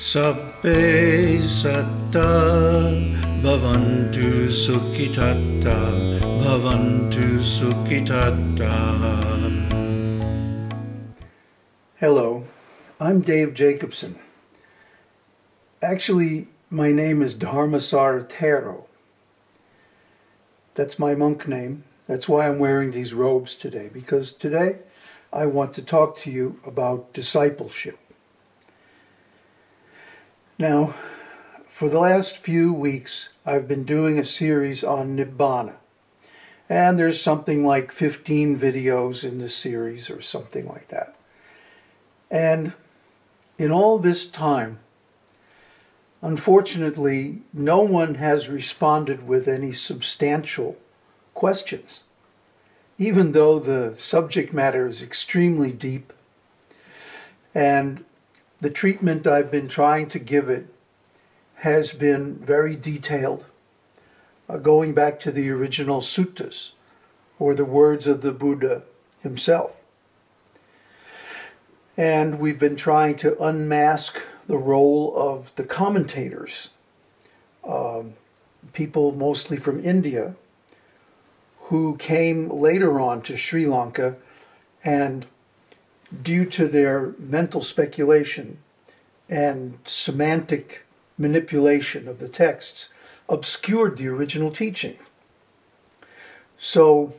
Sabbe satta bhavantu sukhitatta bhavantu sukhitatta. Hello, I'm Dave Jacobson. Actually, my name is Dhammasara Thero. That's my monk name. That's why I'm wearing these robes today, because today I want to talk to you about discipleship. Now, for the last few weeks, I've been doing a series on Nibbana. And there's something like 15 videos in this series or something like that. And in all this time, unfortunately, no one has responded with any substantial questions, even though the subject matter is extremely deep and the treatment I've been trying to give it has been very detailed, uh, going back to the original suttas, or the words of the Buddha himself. And we've been trying to unmask the role of the commentators, um, people mostly from India, who came later on to Sri Lanka and due to their mental speculation and semantic manipulation of the texts, obscured the original teaching. So,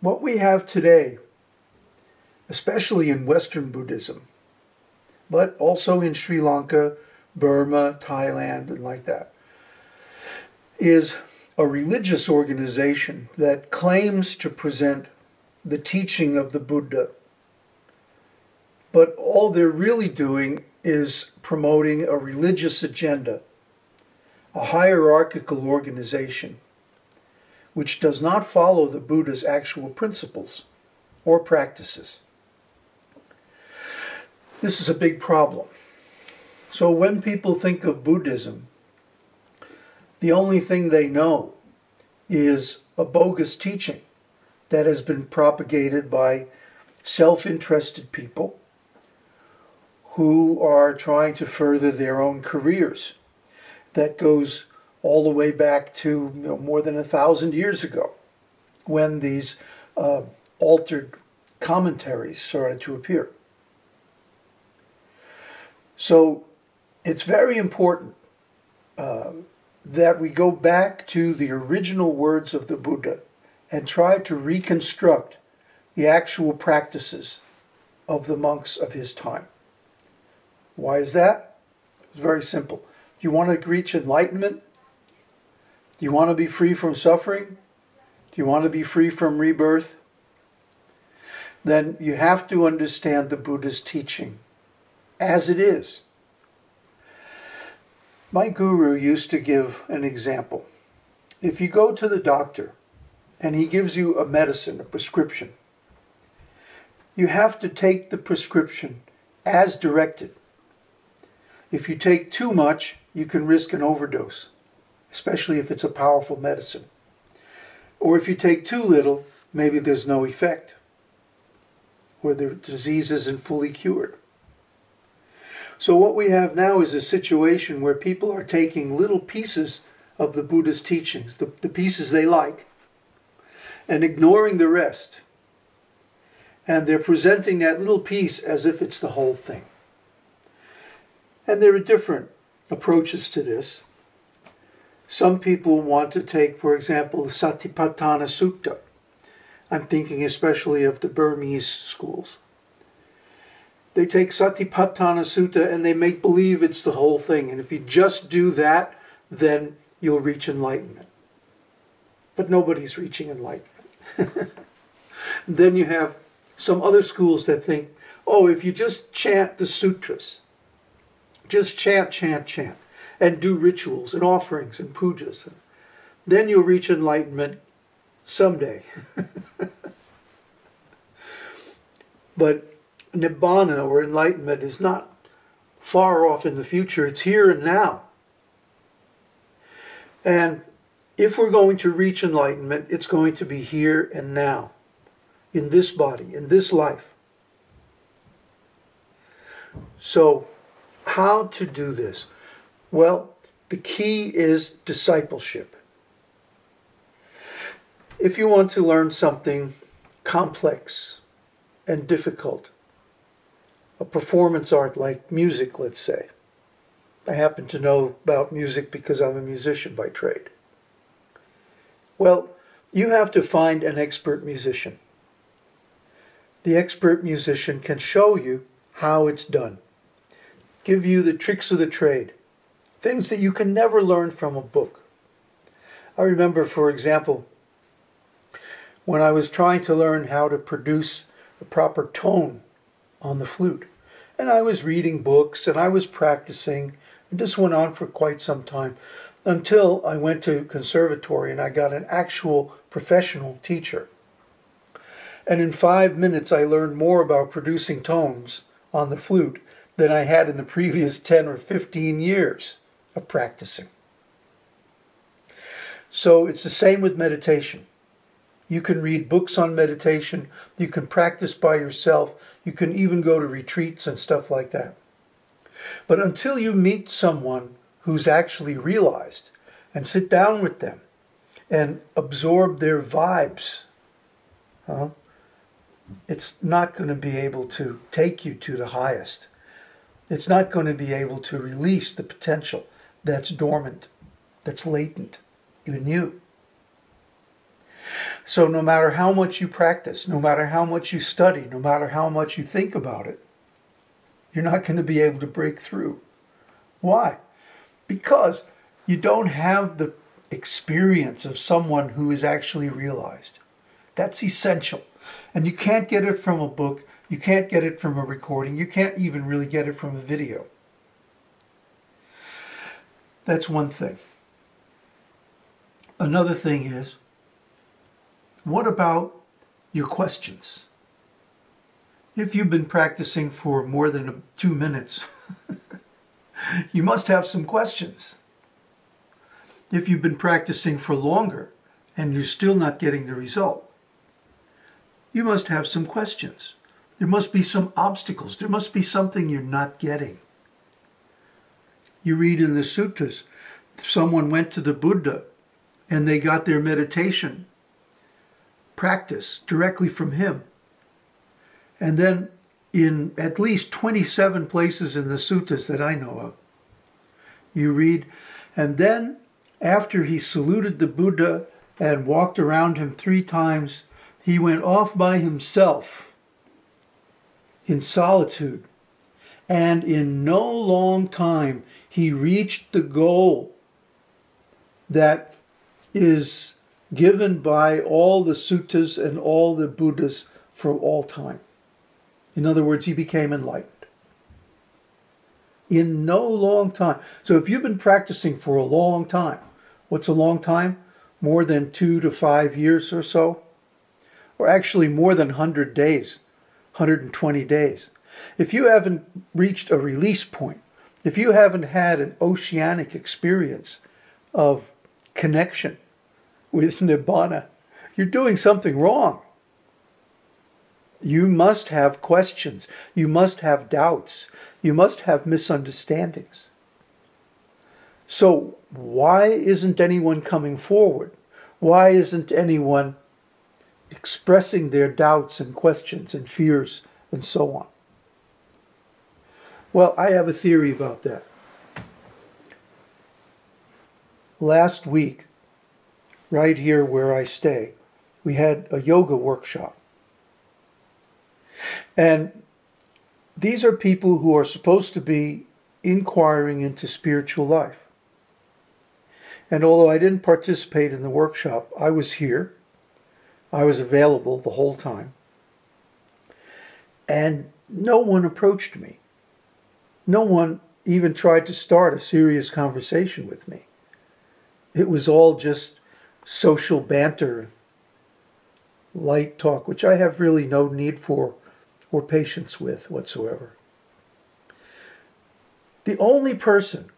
what we have today, especially in Western Buddhism, but also in Sri Lanka, Burma, Thailand, and like that, is a religious organization that claims to present the teaching of the Buddha but all they're really doing is promoting a religious agenda, a hierarchical organization, which does not follow the Buddha's actual principles or practices. This is a big problem. So when people think of Buddhism, the only thing they know is a bogus teaching that has been propagated by self interested people who are trying to further their own careers. That goes all the way back to you know, more than a thousand years ago when these uh, altered commentaries started to appear. So it's very important uh, that we go back to the original words of the Buddha and try to reconstruct the actual practices of the monks of his time. Why is that? It's very simple. Do you want to reach enlightenment? Do you want to be free from suffering? Do you want to be free from rebirth? Then you have to understand the Buddha's teaching as it is. My guru used to give an example. If you go to the doctor and he gives you a medicine, a prescription, you have to take the prescription as directed. If you take too much, you can risk an overdose, especially if it's a powerful medicine. Or if you take too little, maybe there's no effect, or the disease isn't fully cured. So, what we have now is a situation where people are taking little pieces of the Buddha's teachings, the, the pieces they like, and ignoring the rest. And they're presenting that little piece as if it's the whole thing. And there are different approaches to this. Some people want to take, for example, the Satipatthana Sutta. I'm thinking especially of the Burmese schools. They take Satipatthana Sutta and they make believe it's the whole thing. And if you just do that, then you'll reach enlightenment. But nobody's reaching enlightenment. then you have some other schools that think, oh, if you just chant the sutras, just chant, chant, chant, and do rituals and offerings and pujas. And Then you'll reach enlightenment someday. but nibbana or enlightenment is not far off in the future, it's here and now. And if we're going to reach enlightenment, it's going to be here and now, in this body, in this life. So, how to do this? Well, the key is discipleship. If you want to learn something complex and difficult, a performance art like music, let's say. I happen to know about music because I'm a musician by trade. Well, you have to find an expert musician. The expert musician can show you how it's done, give you the tricks of the trade, things that you can never learn from a book. I remember, for example, when I was trying to learn how to produce the proper tone on the flute. And I was reading books and I was practicing. And this went on for quite some time until I went to conservatory and I got an actual professional teacher. And in five minutes, I learned more about producing tones on the flute than I had in the previous 10 or 15 years of practicing. So it's the same with meditation. You can read books on meditation. You can practice by yourself. You can even go to retreats and stuff like that. But until you meet someone who's actually realized and sit down with them and absorb their vibes, huh, it's not going to be able to take you to the highest. It's not going to be able to release the potential that's dormant, that's latent in you. So, no matter how much you practice, no matter how much you study, no matter how much you think about it, you're not going to be able to break through. Why? Because you don't have the experience of someone who is actually realized. That's essential. And you can't get it from a book, you can't get it from a recording, you can't even really get it from a video. That's one thing. Another thing is what about your questions? If you've been practicing for more than two minutes, you must have some questions. If you've been practicing for longer and you're still not getting the result, you must have some questions. There must be some obstacles. There must be something you're not getting. You read in the suttas, someone went to the Buddha and they got their meditation practice directly from him. And then in at least 27 places in the suttas that I know of, you read, and then after he saluted the Buddha and walked around him three times, he went off by himself in solitude. And in no long time, he reached the goal that is given by all the suttas and all the Buddhas for all time. In other words, he became enlightened. In no long time. So if you've been practicing for a long time, what's a long time? More than two to five years or so? Or actually more than 100 days, 120 days. If you haven't reached a release point, if you haven't had an oceanic experience of connection, with Nibbana, you're doing something wrong. You must have questions. You must have doubts. You must have misunderstandings. So, why isn't anyone coming forward? Why isn't anyone expressing their doubts and questions and fears and so on? Well, I have a theory about that. Last week, right here where I stay. We had a yoga workshop. And these are people who are supposed to be inquiring into spiritual life. And although I didn't participate in the workshop, I was here. I was available the whole time. And no one approached me. No one even tried to start a serious conversation with me. It was all just social banter, light talk, which I have really no need for or patience with whatsoever. The only person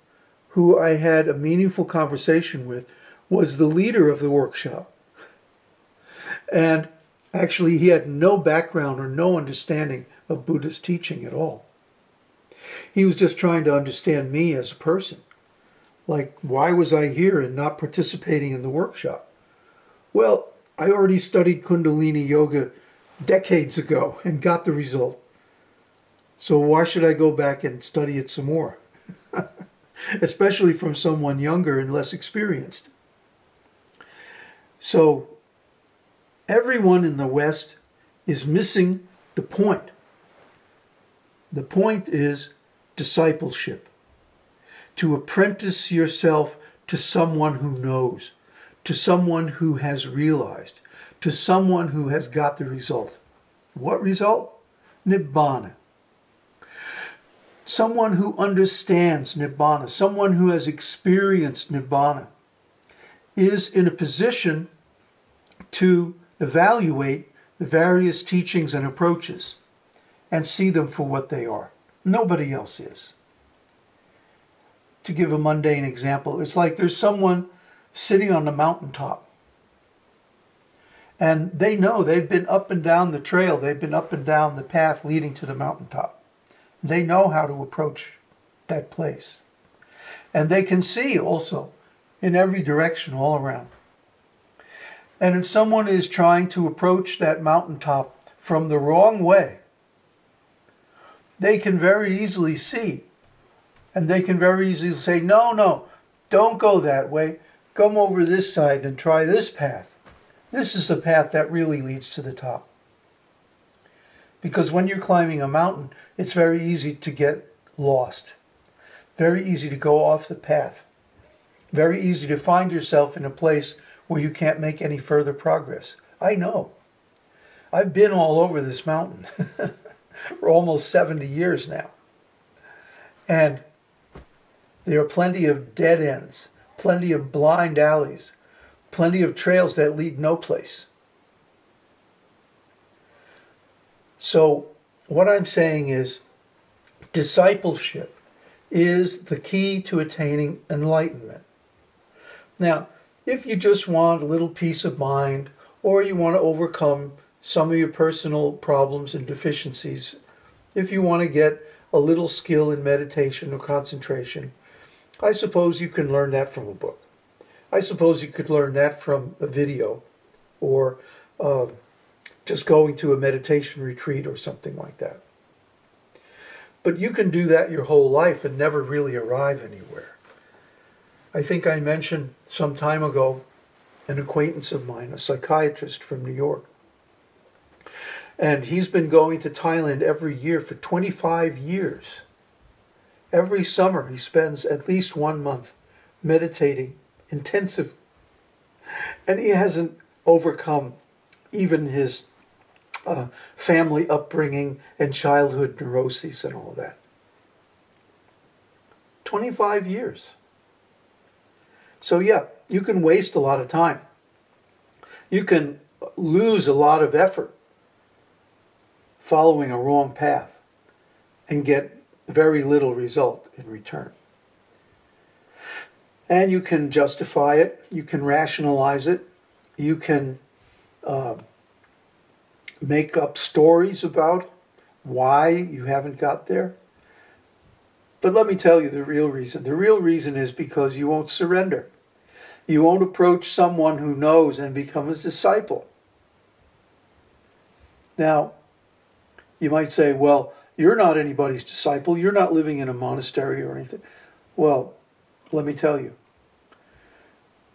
who I had a meaningful conversation with was the leader of the workshop. And actually, he had no background or no understanding of Buddhist teaching at all. He was just trying to understand me as a person. Like, why was I here and not participating in the workshop? Well, I already studied Kundalini Yoga decades ago and got the result. So why should I go back and study it some more? Especially from someone younger and less experienced. So everyone in the West is missing the point. The point is discipleship. To apprentice yourself to someone who knows, to someone who has realized, to someone who has got the result. What result? Nibbana. Someone who understands Nibbana, someone who has experienced Nibbana, is in a position to evaluate the various teachings and approaches and see them for what they are. Nobody else is. To give a mundane example, it's like there's someone sitting on the mountaintop. And they know they've been up and down the trail, they've been up and down the path leading to the mountaintop. They know how to approach that place. And they can see also in every direction all around. And if someone is trying to approach that mountaintop from the wrong way, they can very easily see. And they can very easily say, no, no, don't go that way. Come over this side and try this path. This is the path that really leads to the top. Because when you're climbing a mountain, it's very easy to get lost. Very easy to go off the path. Very easy to find yourself in a place where you can't make any further progress. I know. I've been all over this mountain for almost 70 years now. And there are plenty of dead ends, plenty of blind alleys, plenty of trails that lead no place. So, what I'm saying is discipleship is the key to attaining enlightenment. Now, if you just want a little peace of mind or you want to overcome some of your personal problems and deficiencies, if you want to get a little skill in meditation or concentration, I suppose you can learn that from a book. I suppose you could learn that from a video or uh, just going to a meditation retreat or something like that. But you can do that your whole life and never really arrive anywhere. I think I mentioned some time ago an acquaintance of mine, a psychiatrist from New York. And he's been going to Thailand every year for 25 years. Every summer, he spends at least one month meditating intensively. And he hasn't overcome even his uh, family upbringing and childhood neuroses and all that. 25 years. So, yeah, you can waste a lot of time. You can lose a lot of effort following a wrong path and get very little result in return. And you can justify it, you can rationalize it, you can uh, make up stories about why you haven't got there. But let me tell you the real reason. The real reason is because you won't surrender. You won't approach someone who knows and become his disciple. Now, you might say, well, you're not anybody's disciple. You're not living in a monastery or anything. Well, let me tell you.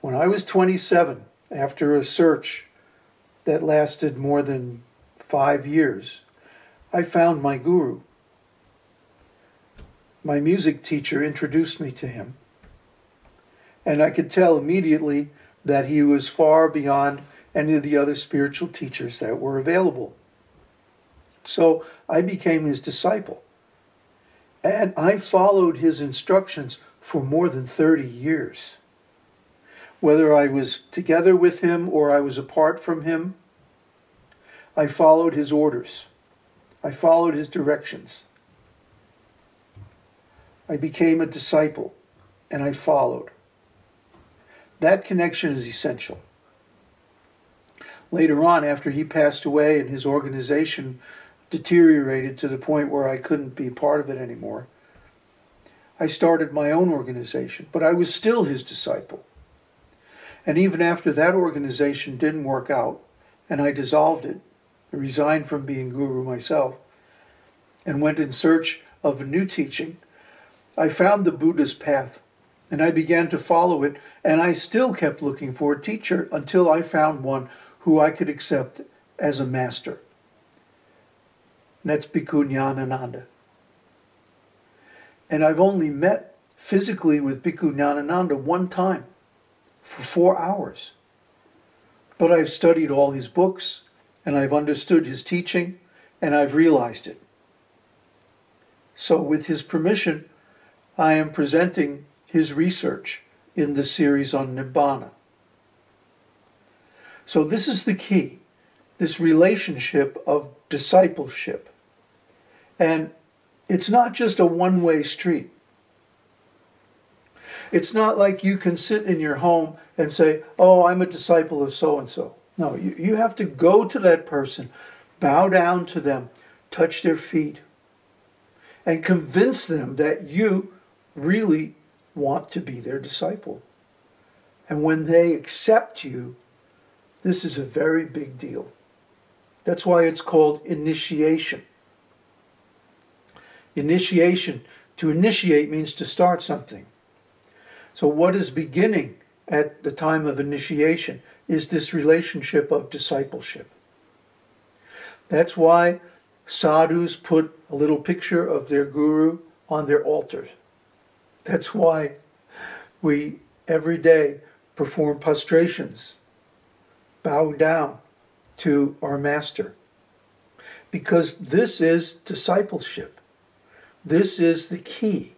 When I was 27, after a search that lasted more than five years, I found my guru. My music teacher introduced me to him, and I could tell immediately that he was far beyond any of the other spiritual teachers that were available. So I became his disciple. And I followed his instructions for more than 30 years. Whether I was together with him or I was apart from him, I followed his orders. I followed his directions. I became a disciple and I followed. That connection is essential. Later on, after he passed away and his organization deteriorated to the point where I couldn't be part of it anymore, I started my own organization, but I was still his disciple. And even after that organization didn't work out, and I dissolved it, I resigned from being guru myself, and went in search of a new teaching, I found the Buddha's path, and I began to follow it, and I still kept looking for a teacher until I found one who I could accept as a master. And that's Bhikkhu Nyanananda. And I've only met physically with Bhikkhu Nyanananda one time for four hours. But I've studied all his books and I've understood his teaching and I've realized it. So, with his permission, I am presenting his research in the series on Nibbana. So, this is the key this relationship of discipleship. And it's not just a one way street. It's not like you can sit in your home and say, Oh, I'm a disciple of so and so. No, you, you have to go to that person, bow down to them, touch their feet, and convince them that you really want to be their disciple. And when they accept you, this is a very big deal. That's why it's called initiation. Initiation, to initiate means to start something. So, what is beginning at the time of initiation is this relationship of discipleship. That's why sadhus put a little picture of their guru on their altars. That's why we every day perform prostrations, bow down to our master. Because this is discipleship. This is the key.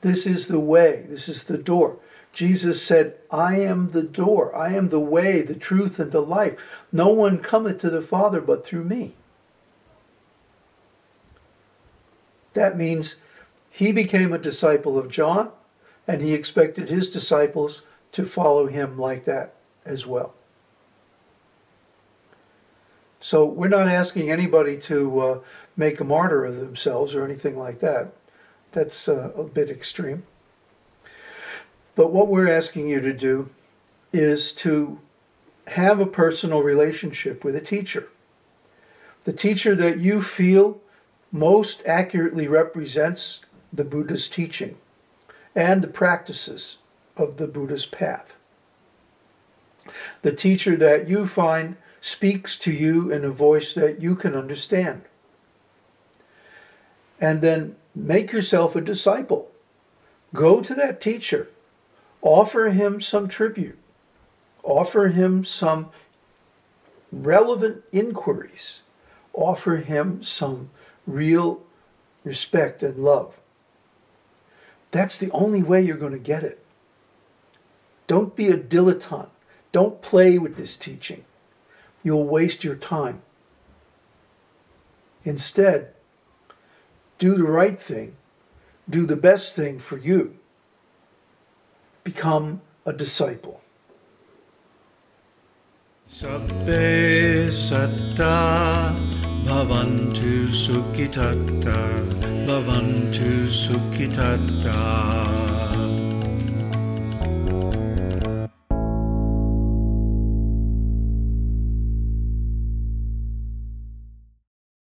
This is the way. This is the door. Jesus said, I am the door. I am the way, the truth, and the life. No one cometh to the Father but through me. That means he became a disciple of John, and he expected his disciples to follow him like that as well. So we're not asking anybody to uh, make a martyr of themselves or anything like that. That's uh, a bit extreme. But what we're asking you to do is to have a personal relationship with a teacher. The teacher that you feel most accurately represents the Buddha's teaching and the practices of the Buddha's path. The teacher that you find speaks to you in a voice that you can understand. And then make yourself a disciple. Go to that teacher. Offer him some tribute. Offer him some relevant inquiries. Offer him some real respect and love. That's the only way you're going to get it. Don't be a dilettante. Don't play with this teaching you'll waste your time. Instead, do the right thing, do the best thing for you. Become a disciple. Sabbe satta bhavantu bhavantu sukhitatta